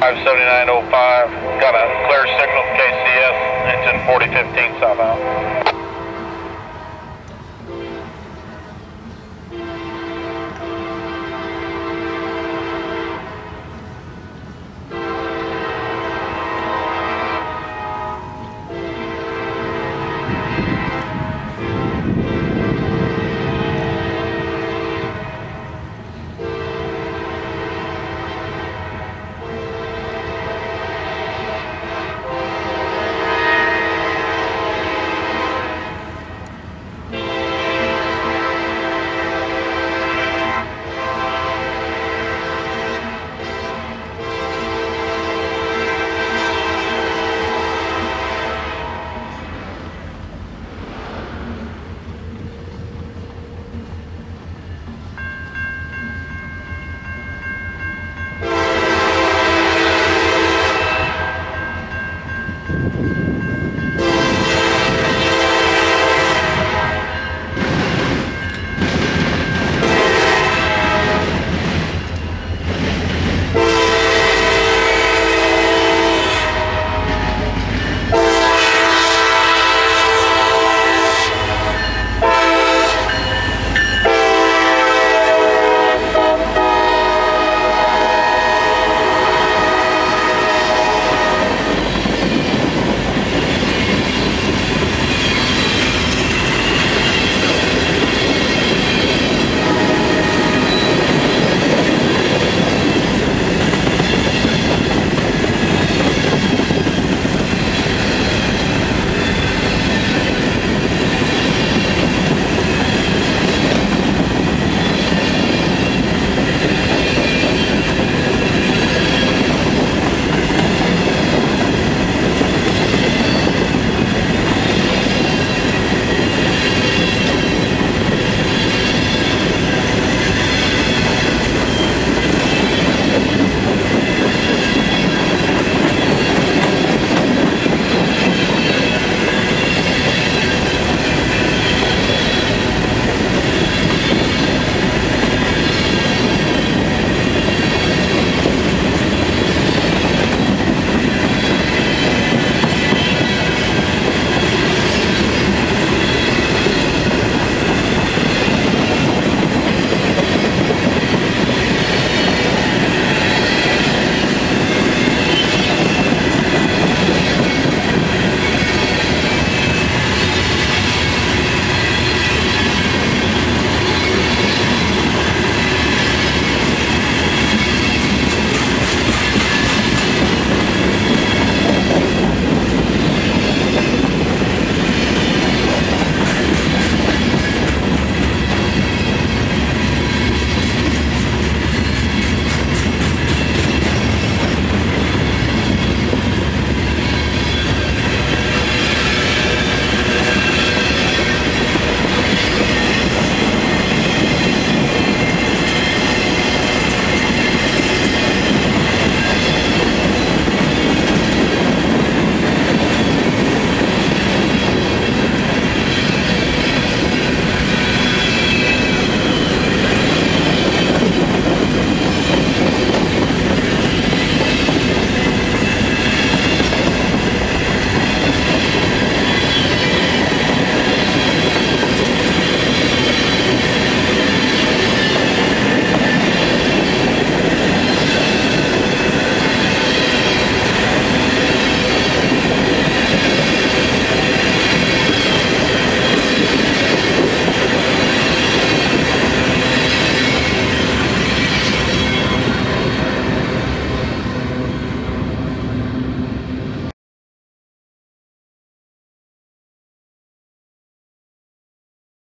57905, got a clear signal KCS, engine 4015 southbound.